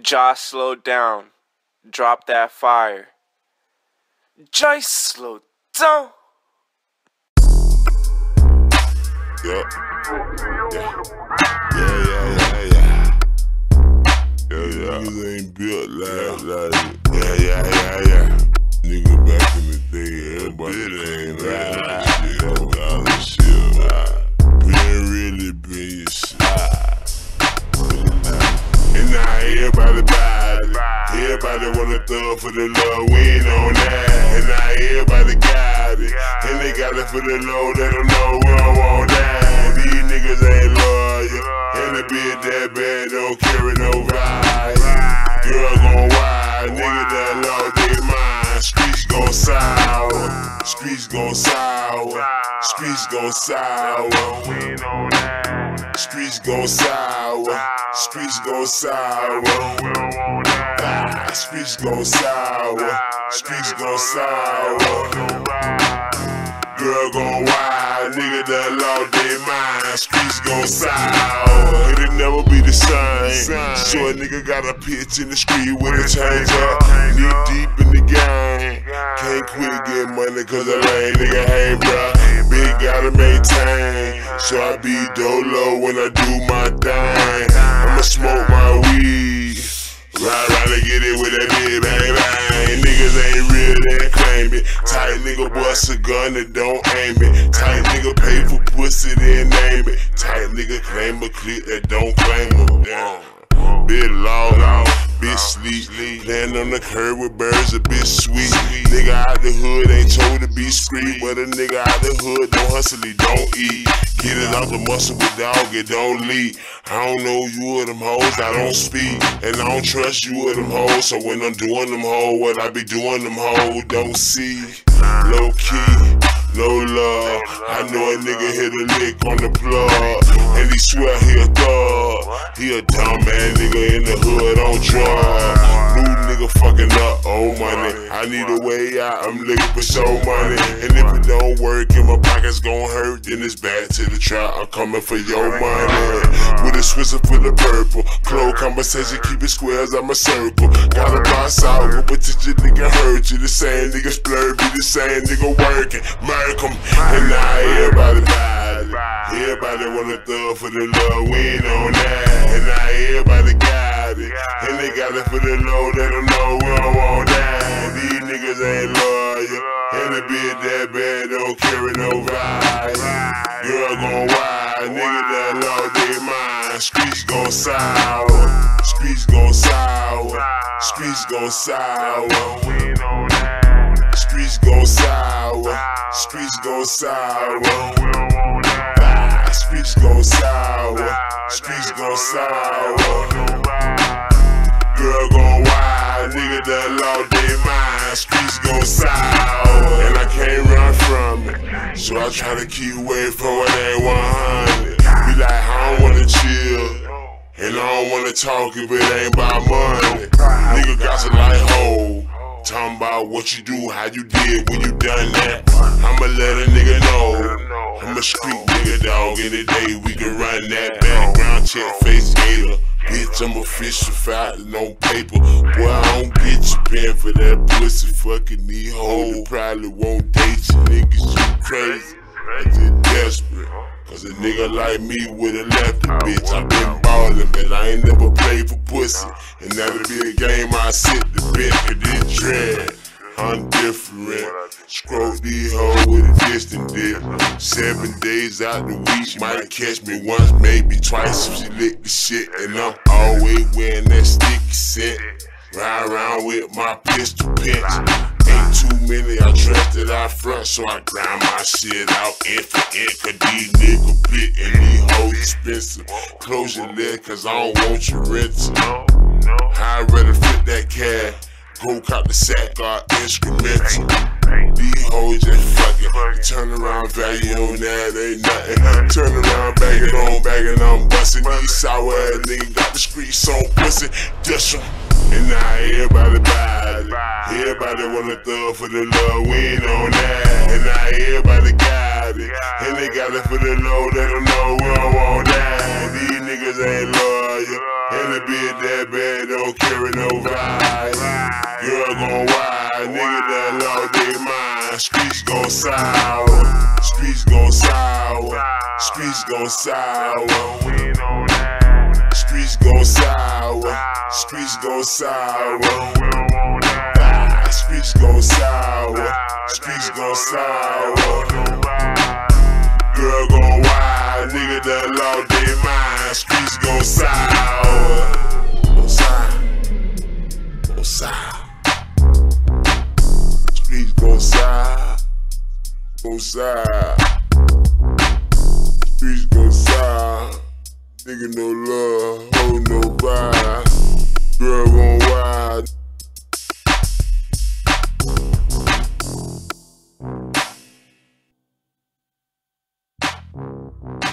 Josh slowed down. Drop that fire. Joyce slowed down. Yeah. Yeah. Yeah, yeah, yeah, yeah. Yeah, yeah. Niggas ain't built like, like, yeah, yeah, yeah, yeah. Nigga back in the day, everybody ain't right. For the love, we ain't on that. And now everybody got it. And they got it for the low, they don't know we don't want that. These niggas ain't loyal. And the bitch that bad don't carry no vibe. Girl gon' wild, nigga that love they mind. Streets gon' sour. Streets gon' sour. Streets gon' sour. Streets gon' sour. Streets gon' sour. Ah, streets gon' sour. Streets gon' sour. Girl gon' wild, nigga that lost their mind. Streets gon' sour. It'll never be the same. So a nigga got a pitch in the street with a change up. Knee deep in the game. Can't quit getting money cause I lame nigga, hey bruh. Big gotta maintain. So I be dolo when I do my thing. I'ma smoke my weed. Ride around and get it with that big bang bang. Niggas ain't real, they claim it. Tight nigga bust a gun and don't aim it. Tight nigga pay for pussy, then name it. Tight nigga claim a clip that don't claim. Damn. Bit long, bitch sleep. Land on the curb with birds, a bitch sweet. Nigga out the hood ain't told to be street, but a nigga out the hood don't hustle, he don't eat. Get it out the muscle with dog, it don't leak. I don't know you or them hoes, I don't speak. And I don't trust you or them hoes, so when I'm doing them hoes, what I be doing them hoes, don't see. Low key, no love. I know a nigga hit a lick on the plug, and he swear he a thug. He a dumb man nigga in the hood on drugs. Old money. I need a way out, I'm looking for so money. And if it don't work and my pockets gon' hurt, then it's back to the trap. I'm coming for your money. With a swisher full of purple. Close conversation, keep it squares, I'm a circle. Gotta boss out, with potential nigga hurt you. The same nigga splur, be the same nigga working. Murk 'em. And now everybody bad. Everybody wanna thug for the love, we ain't on that. And now everybody got it. And they got it for the low, they don't know we don't want that. These niggas ain't loyal. And the bitch that bad don't carry no vibe. Girl gon' wild, nigga that lost their mind. Streets gon' sour. Streets gon' sour. Streets gon' sour. Streets gon' sour. Streets gon' sour. Streets gon' sour. Streets gon' sour. Girl gon' wild, nigga that lost their mind. Streets gon' sour. And I can't run from it. So I try to keep away from what ain't 100. Be like, I don't wanna chill. And I don't wanna talk if it ain't about money. Nigga got some like hoe. Talking about what you do, how you did when you done that. I'ma let a nigga know. I'm a street nigga, dog. Any day we can run that background check, face gator. Bitch, I'm official, filing on paper. Boy, I don't get you paying for that pussy. Fucking these hoes probably won't date you, niggas. You crazy. I just desperate. Cause a nigga like me would've left the bitch. I been ballin', but I ain't never played for pussy. And that'll be a game I sit the bench, cause this dread. I'm different. Scroll these hoes with a distant dip. Seven days out the week, might catch me once, maybe twice if she lick the shit. And I'm always wearing that sticky scent. Ride around with my pistol pinch. Ain't too many, I trust that I front, so I grind my shit out in for ink. Cause these niggas bit and these hoes expensive. Close your leg, cause I don't want you renting. I'd rather flip that cab. Go cop the sack, got instrumental. These hoes just fucking. Turn around, value on that, ain't nothing. Turn around, bag it on, bag it on, bustin'. These sour ass niggas got the streets on pussy. Dish 'em. And now everybody bad. Everybody wanna thug for the love, we ain't on that. And now everybody got it. And they got it for the low, they don't know we don't want Sour, streets gon' sour, streets gon' sour. Streets gon' sour, streets gon' sour. Ah, streets gon' sour, streets gon' sour. Girl gon' wild, nigga that lost their mind. Streets gon' sour, side. Streets gon' side. Nigga no love, hold no vibe. Girl on wide. Thank